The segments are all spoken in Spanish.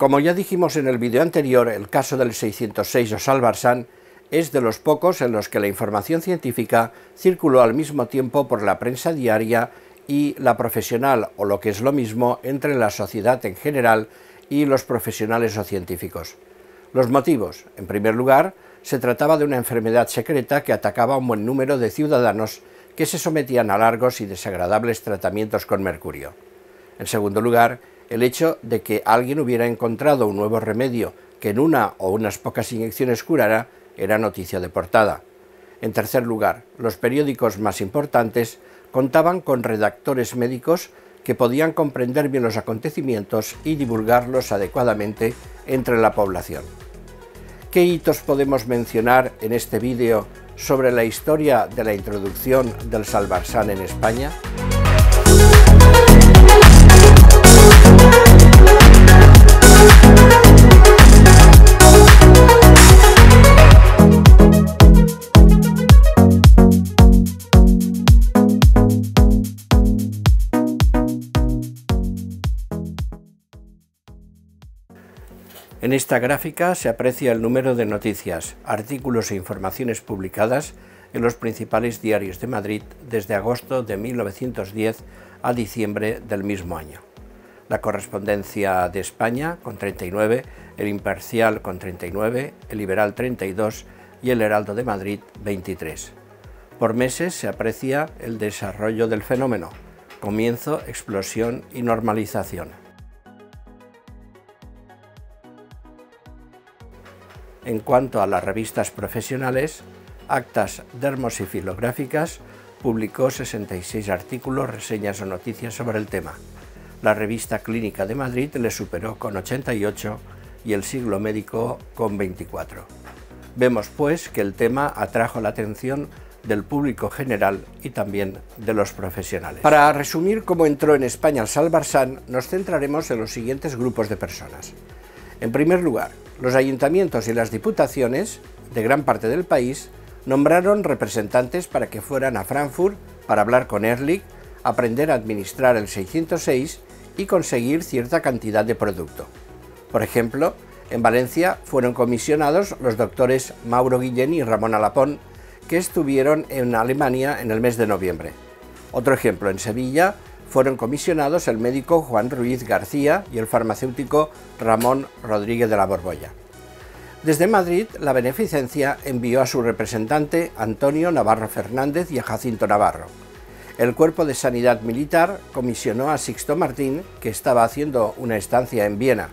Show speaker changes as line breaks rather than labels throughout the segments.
Como ya dijimos en el vídeo anterior, el caso del 606 o Salvarsan es de los pocos en los que la información científica circuló al mismo tiempo por la prensa diaria y la profesional, o lo que es lo mismo, entre la sociedad en general y los profesionales o científicos. Los motivos. En primer lugar, se trataba de una enfermedad secreta que atacaba a un buen número de ciudadanos que se sometían a largos y desagradables tratamientos con mercurio. En segundo lugar, el hecho de que alguien hubiera encontrado un nuevo remedio que en una o unas pocas inyecciones curara era noticia de portada. En tercer lugar, los periódicos más importantes contaban con redactores médicos que podían comprender bien los acontecimientos y divulgarlos adecuadamente entre la población. ¿Qué hitos podemos mencionar en este vídeo sobre la historia de la introducción del salvarsan en España? En esta gráfica se aprecia el número de noticias, artículos e informaciones publicadas en los principales diarios de Madrid desde agosto de 1910 a diciembre del mismo año. La correspondencia de España con 39, el Imparcial con 39, el Liberal 32 y el Heraldo de Madrid 23. Por meses se aprecia el desarrollo del fenómeno, comienzo, explosión y normalización. En cuanto a las revistas profesionales, Actas Dermosifilográficas publicó 66 artículos, reseñas o noticias sobre el tema. La revista Clínica de Madrid le superó con 88 y el Siglo Médico con 24. Vemos pues que el tema atrajo la atención del público general y también de los profesionales. Para resumir cómo entró en España el Salvarsan, nos centraremos en los siguientes grupos de personas. En primer lugar, los ayuntamientos y las diputaciones de gran parte del país nombraron representantes para que fueran a Frankfurt para hablar con Ehrlich, aprender a administrar el 606 y conseguir cierta cantidad de producto. Por ejemplo, en Valencia fueron comisionados los doctores Mauro Guillén y Ramón Alapón, que estuvieron en Alemania en el mes de noviembre. Otro ejemplo, en Sevilla fueron comisionados el médico Juan Ruiz García y el farmacéutico Ramón Rodríguez de la Borbolla. Desde Madrid, la Beneficencia envió a su representante Antonio Navarro Fernández y a Jacinto Navarro. El Cuerpo de Sanidad Militar comisionó a Sixto Martín, que estaba haciendo una estancia en Viena.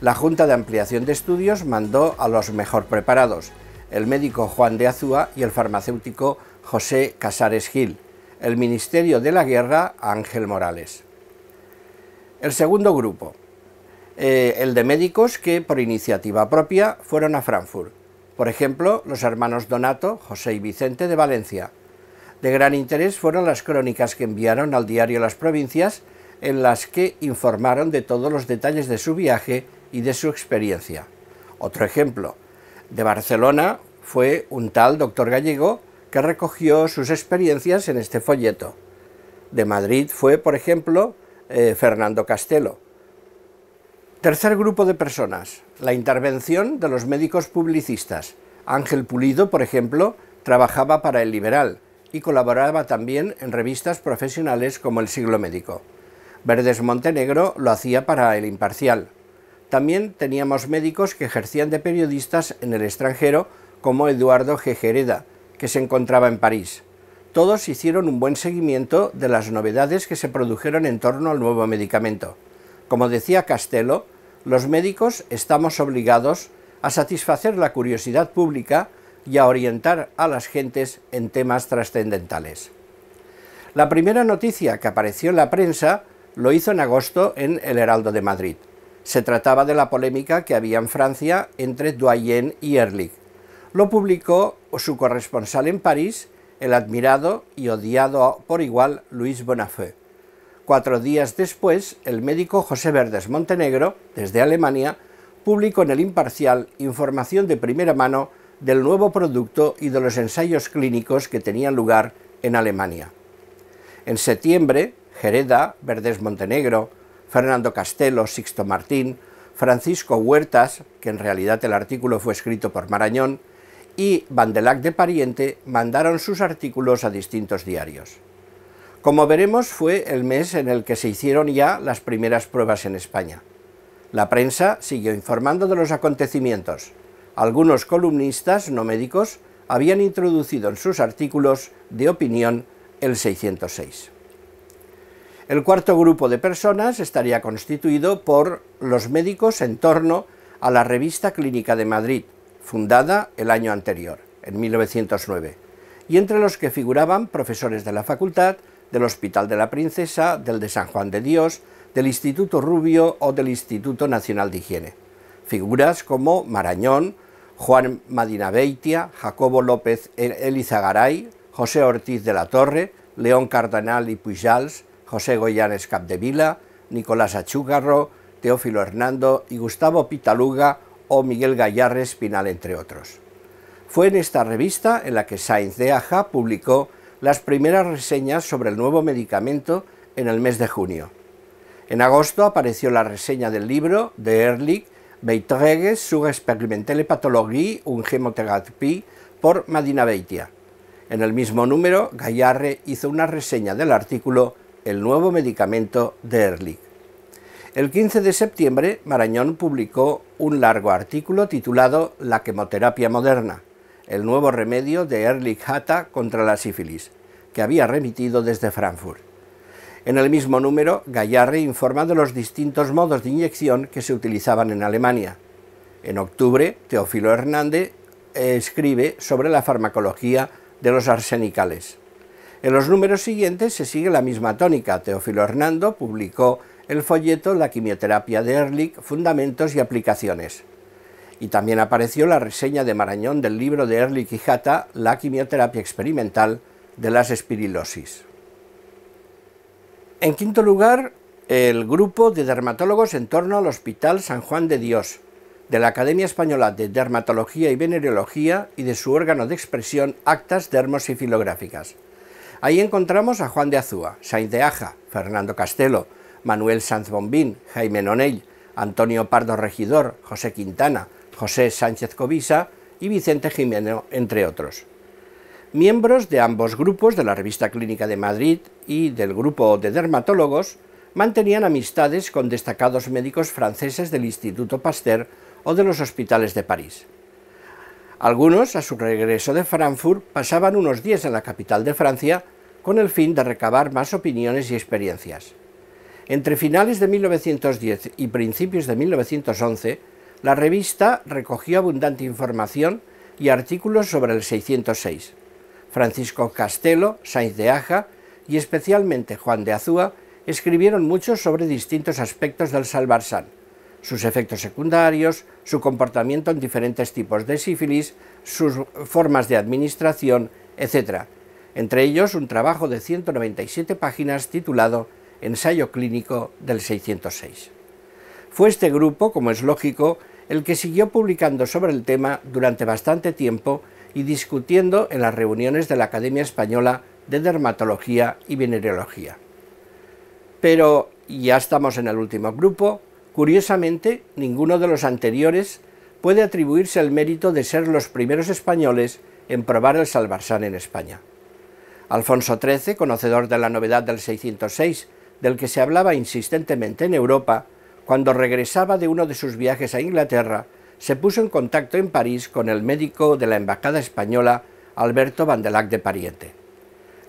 La Junta de Ampliación de Estudios mandó a los mejor preparados, el médico Juan de Azúa y el farmacéutico José Casares Gil, el Ministerio de la Guerra Ángel Morales. El segundo grupo, eh, el de médicos que por iniciativa propia fueron a Frankfurt. Por ejemplo, los hermanos Donato, José y Vicente de Valencia. De gran interés fueron las crónicas que enviaron al diario Las Provincias, en las que informaron de todos los detalles de su viaje y de su experiencia. Otro ejemplo, de Barcelona fue un tal doctor gallego que recogió sus experiencias en este folleto. De Madrid fue, por ejemplo, eh, Fernando Castelo. Tercer grupo de personas, la intervención de los médicos publicistas. Ángel Pulido, por ejemplo, trabajaba para El Liberal y colaboraba también en revistas profesionales como El Siglo Médico. Verdes Montenegro lo hacía para El Imparcial. También teníamos médicos que ejercían de periodistas en el extranjero como Eduardo G. Que se encontraba en París. Todos hicieron un buen seguimiento de las novedades que se produjeron en torno al nuevo medicamento. Como decía Castelo, los médicos estamos obligados a satisfacer la curiosidad pública y a orientar a las gentes en temas trascendentales. La primera noticia que apareció en la prensa lo hizo en agosto en El Heraldo de Madrid. Se trataba de la polémica que había en Francia entre Doyen y Ehrlich, lo publicó su corresponsal en París, el admirado y odiado por igual Luis Bonafé. Cuatro días después, el médico José Verdes Montenegro, desde Alemania, publicó en el Imparcial información de primera mano del nuevo producto y de los ensayos clínicos que tenían lugar en Alemania. En septiembre, Gereda, Verdes Montenegro, Fernando Castelo, Sixto Martín, Francisco Huertas, que en realidad el artículo fue escrito por Marañón, y Vandelac de Pariente mandaron sus artículos a distintos diarios. Como veremos, fue el mes en el que se hicieron ya las primeras pruebas en España. La prensa siguió informando de los acontecimientos. Algunos columnistas no médicos habían introducido en sus artículos de opinión el 606. El cuarto grupo de personas estaría constituido por los médicos en torno a la Revista Clínica de Madrid, fundada el año anterior, en 1909, y entre los que figuraban profesores de la facultad, del Hospital de la Princesa, del de San Juan de Dios, del Instituto Rubio o del Instituto Nacional de Higiene. Figuras como Marañón, Juan Madinabeitia, Jacobo López Elizagaray, José Ortiz de la Torre, León Cardenal y Pujals, José Goyanes Capdevila, Nicolás Achúgarro, Teófilo Hernando y Gustavo Pitaluga o Miguel Gallarre Espinal, entre otros. Fue en esta revista en la que Sainz de Aja publicó las primeras reseñas sobre el nuevo medicamento en el mes de junio. En agosto apareció la reseña del libro de Ehrlich, Beiträge sur experimentelle Pathologie und Chemotherapie por Madina Beitia. En el mismo número, Gallarre hizo una reseña del artículo El nuevo medicamento de Ehrlich. El 15 de septiembre, Marañón publicó un largo artículo titulado La quimioterapia moderna, el nuevo remedio de Ehrlich Hatta contra la sífilis, que había remitido desde Frankfurt. En el mismo número, Gallarre informa de los distintos modos de inyección que se utilizaban en Alemania. En octubre, Teófilo Hernández escribe sobre la farmacología de los arsenicales. En los números siguientes se sigue la misma tónica. Teófilo Hernando publicó el folleto La quimioterapia de Ehrlich, fundamentos y aplicaciones. Y también apareció la reseña de Marañón del libro de Ehrlich y Hatta, La quimioterapia experimental de las espirilosis. En quinto lugar, el grupo de dermatólogos en torno al Hospital San Juan de Dios, de la Academia Española de Dermatología y Venereología y de su órgano de expresión Actas Dermosifilográficas. Ahí encontramos a Juan de Azúa, Sainz de Aja, Fernando Castelo, Manuel Sanz Bombín, Jaime Nonell, Antonio Pardo Regidor, José Quintana, José Sánchez Covisa y Vicente Jimeno, entre otros. Miembros de ambos grupos, de la Revista Clínica de Madrid y del grupo de dermatólogos, mantenían amistades con destacados médicos franceses del Instituto Pasteur o de los hospitales de París. Algunos, a su regreso de Frankfurt, pasaban unos días en la capital de Francia con el fin de recabar más opiniones y experiencias. Entre finales de 1910 y principios de 1911, la revista recogió abundante información y artículos sobre el 606 Francisco Castelo, Sainz de Aja y especialmente Juan de Azúa escribieron mucho sobre distintos aspectos del salvarsan, sus efectos secundarios, su comportamiento en diferentes tipos de sífilis, sus formas de administración, etc. Entre ellos un trabajo de 197 páginas titulado Ensayo clínico del 606. Fue este grupo, como es lógico, el que siguió publicando sobre el tema durante bastante tiempo y discutiendo en las reuniones de la Academia Española de Dermatología y Venereología. Pero ya estamos en el último grupo, curiosamente ninguno de los anteriores puede atribuirse el mérito de ser los primeros españoles en probar el salvarsán en España. Alfonso XIII, conocedor de la novedad del 606, del que se hablaba insistentemente en Europa, cuando regresaba de uno de sus viajes a Inglaterra, se puso en contacto en París con el médico de la Embajada Española, Alberto Vandelac de Pariente.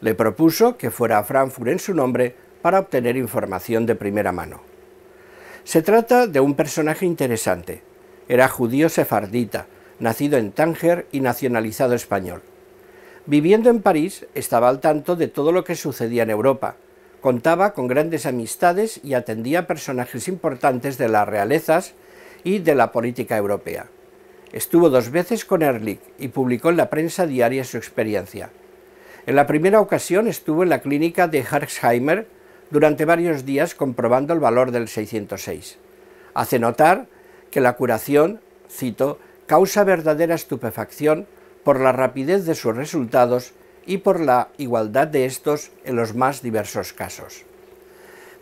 Le propuso que fuera a Frankfurt en su nombre para obtener información de primera mano. Se trata de un personaje interesante. Era judío sefardita, nacido en Tánger y nacionalizado español. Viviendo en París, estaba al tanto de todo lo que sucedía en Europa, contaba con grandes amistades y atendía a personajes importantes de las realezas y de la política europea. Estuvo dos veces con Ehrlich y publicó en la prensa diaria su experiencia. En la primera ocasión estuvo en la clínica de Herxheimer durante varios días comprobando el valor del 606. Hace notar que la curación, cito, causa verdadera estupefacción por la rapidez de sus resultados y por la igualdad de estos en los más diversos casos.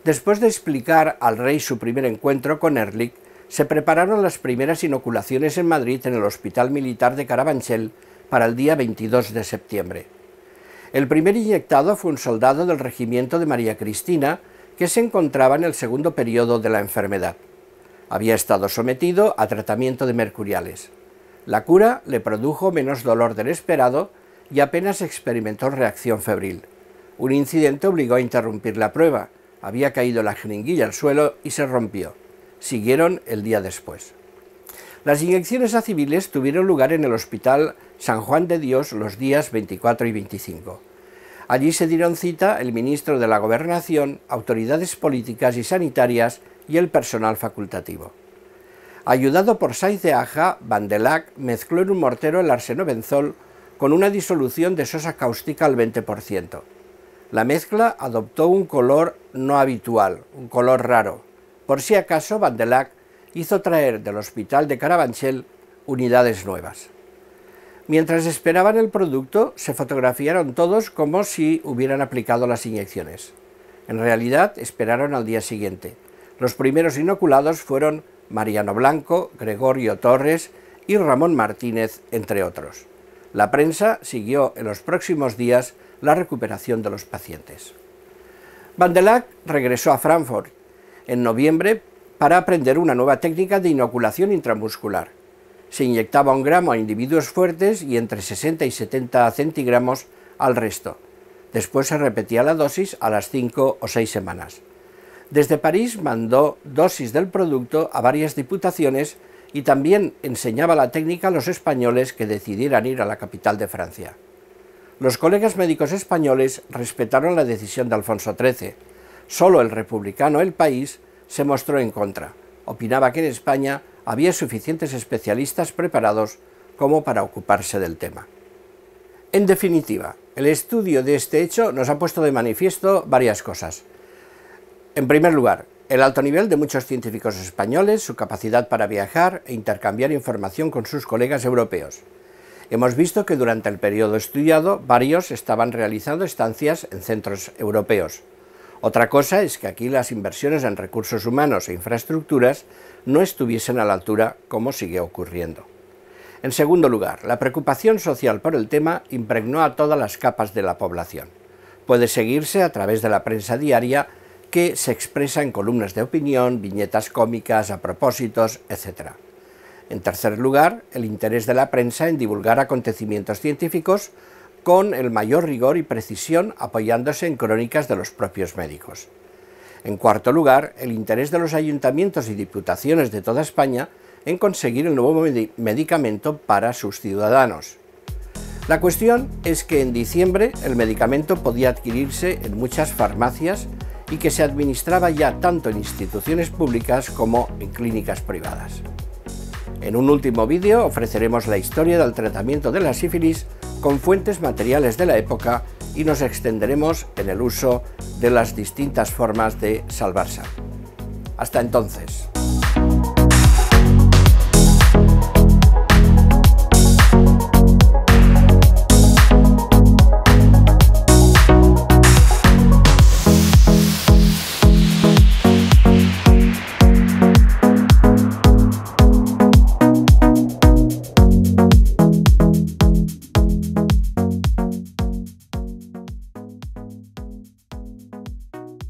Después de explicar al rey su primer encuentro con Ehrlich, se prepararon las primeras inoculaciones en Madrid en el Hospital Militar de Carabanchel para el día 22 de septiembre. El primer inyectado fue un soldado del regimiento de María Cristina que se encontraba en el segundo periodo de la enfermedad. Había estado sometido a tratamiento de mercuriales. La cura le produjo menos dolor del esperado y apenas experimentó reacción febril. Un incidente obligó a interrumpir la prueba. Había caído la jeringuilla al suelo y se rompió. Siguieron el día después. Las inyecciones a civiles tuvieron lugar en el Hospital San Juan de Dios los días 24 y 25. Allí se dieron cita el ministro de la Gobernación, autoridades políticas y sanitarias y el personal facultativo. Ayudado por Saiz de Aja, Bandelac mezcló en un mortero el arsenobenzol con una disolución de sosa cáustica al 20%. La mezcla adoptó un color no habitual, un color raro. Por si acaso, Bandelac hizo traer del hospital de Carabanchel unidades nuevas. Mientras esperaban el producto, se fotografiaron todos como si hubieran aplicado las inyecciones. En realidad, esperaron al día siguiente. Los primeros inoculados fueron Mariano Blanco, Gregorio Torres y Ramón Martínez, entre otros. La prensa siguió en los próximos días la recuperación de los pacientes. Bandelac regresó a Frankfurt en noviembre para aprender una nueva técnica de inoculación intramuscular se inyectaba un gramo a individuos fuertes y entre 60 y 70 centigramos al resto. Después se repetía la dosis a las 5 o 6 semanas. Desde París mandó dosis del producto a varias diputaciones y también enseñaba la técnica a los españoles que decidieran ir a la capital de Francia. Los colegas médicos españoles respetaron la decisión de Alfonso XIII. Solo el republicano El País se mostró en contra. Opinaba que en España había suficientes especialistas preparados como para ocuparse del tema. En definitiva, el estudio de este hecho nos ha puesto de manifiesto varias cosas. En primer lugar, el alto nivel de muchos científicos españoles, su capacidad para viajar e intercambiar información con sus colegas europeos. Hemos visto que durante el periodo estudiado varios estaban realizando estancias en centros europeos. Otra cosa es que aquí las inversiones en recursos humanos e infraestructuras no estuviesen a la altura como sigue ocurriendo. En segundo lugar, la preocupación social por el tema impregnó a todas las capas de la población. Puede seguirse a través de la prensa diaria que se expresa en columnas de opinión, viñetas cómicas, a propósitos, etc. En tercer lugar, el interés de la prensa en divulgar acontecimientos científicos con el mayor rigor y precisión apoyándose en crónicas de los propios médicos. En cuarto lugar, el interés de los ayuntamientos y diputaciones de toda España en conseguir el nuevo medicamento para sus ciudadanos. La cuestión es que en diciembre el medicamento podía adquirirse en muchas farmacias y que se administraba ya tanto en instituciones públicas como en clínicas privadas. En un último vídeo ofreceremos la historia del tratamiento de la sífilis con fuentes materiales de la época y nos extenderemos en el uso de las distintas formas de salvarse. Hasta entonces.